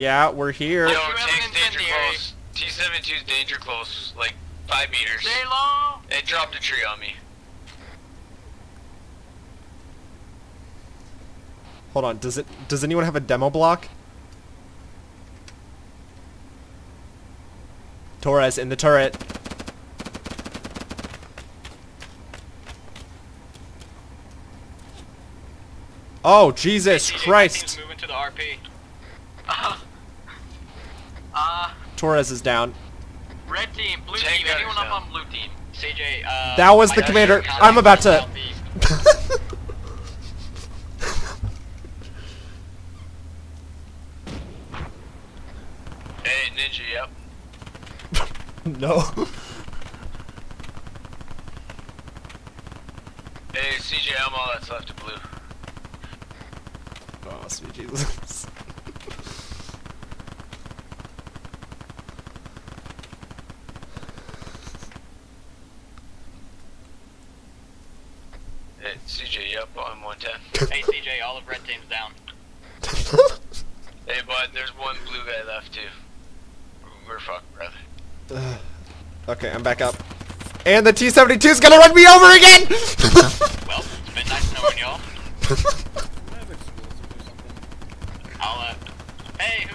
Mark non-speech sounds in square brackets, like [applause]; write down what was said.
Yeah, we're here. Yo, You have danger close. T-72's danger close, like five meters. Stay low. It dropped a tree on me. Hold on. Does it? Does anyone have a demo block? Torres in the turret. Oh Jesus TJ, Christ! Team's moving [laughs] to the RP. Uh, Torres is down. red team, blue Tank team. Anyone up on blue team? CJ, uh... That was the got commander. I'm about to- [laughs] Hey, Ninja, yep. [laughs] no. Hey, CJ, I'm all that's left of blue. Oh sweet Jesus. [laughs] CJ, yep, I'm 110. hey, [laughs] CJ, all of red team's down. hey, bud, there's one blue guy left, too. We're fucked, brother. [sighs] Okay, I'm back up. And the T-72's gonna run me over again! [laughs] well, it's been nice knowing y'all. [laughs] I'll, uh... Hey,